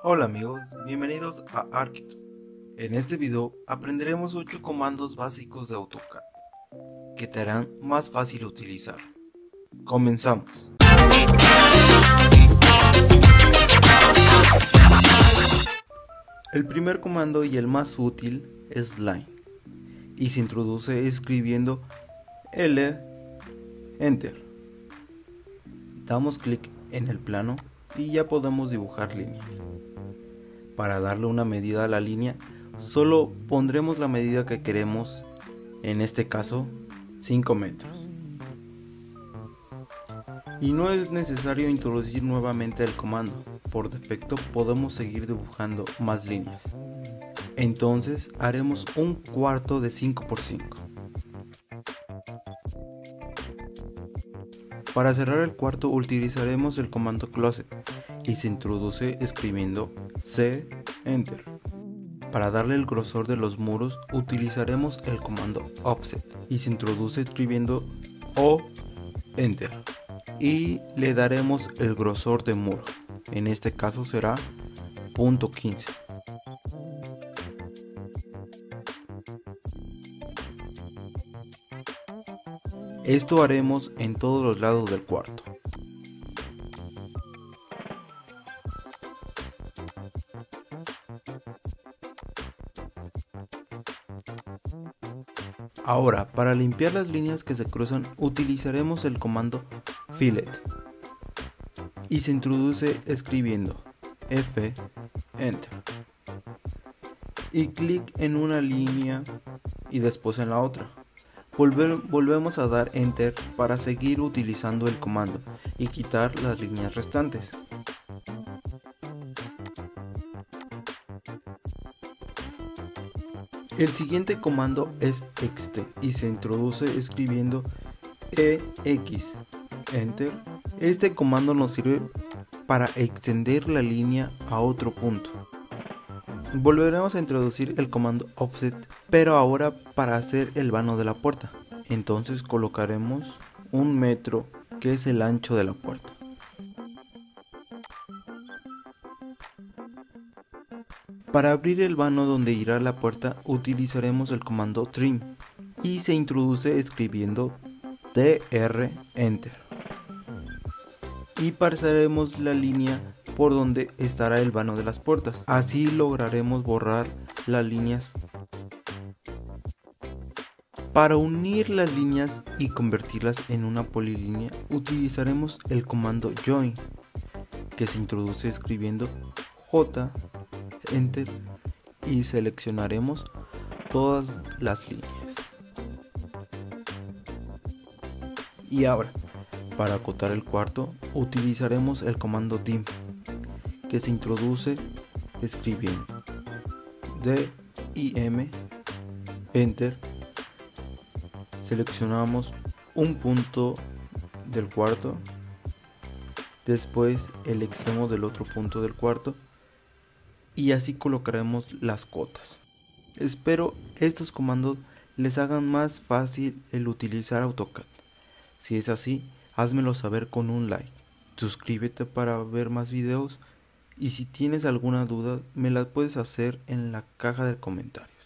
Hola amigos, bienvenidos a Arquito. En este video aprenderemos 8 comandos básicos de AutoCAD que te harán más fácil utilizar. Comenzamos. El primer comando y el más útil es line y se introduce escribiendo L, Enter. Damos clic en el plano y ya podemos dibujar líneas. Para darle una medida a la línea, solo pondremos la medida que queremos, en este caso 5 metros. Y no es necesario introducir nuevamente el comando, por defecto podemos seguir dibujando más líneas. Entonces haremos un cuarto de 5 por 5. Para cerrar el cuarto utilizaremos el comando closet y se introduce escribiendo C, Enter. Para darle el grosor de los muros utilizaremos el comando offset y se introduce escribiendo O, Enter. Y le daremos el grosor de muro, en este caso será .15. Esto haremos en todos los lados del cuarto. Ahora, para limpiar las líneas que se cruzan utilizaremos el comando fillet y se introduce escribiendo F, Enter. Y clic en una línea y después en la otra. Volvemos a dar enter para seguir utilizando el comando y quitar las líneas restantes. El siguiente comando es extend y se introduce escribiendo EX, enter. Este comando nos sirve para extender la línea a otro punto. Volveremos a introducir el comando offset, pero ahora para hacer el vano de la puerta. Entonces colocaremos un metro, que es el ancho de la puerta. Para abrir el vano donde irá la puerta utilizaremos el comando trim y se introduce escribiendo tr enter. Y pasaremos la línea por donde estará el vano de las puertas. Así lograremos borrar las líneas. Para unir las líneas y convertirlas en una polilínea utilizaremos el comando join que se introduce escribiendo J, Enter y seleccionaremos todas las líneas. Y ahora, para acotar el cuarto, utilizaremos el comando dim que se introduce escribiendo D y M enter seleccionamos un punto del cuarto después el extremo del otro punto del cuarto y así colocaremos las cotas. Espero estos comandos les hagan más fácil el utilizar AutoCAD. Si es así házmelo saber con un like. Suscríbete para ver más videos. Y si tienes alguna duda me la puedes hacer en la caja del comentario.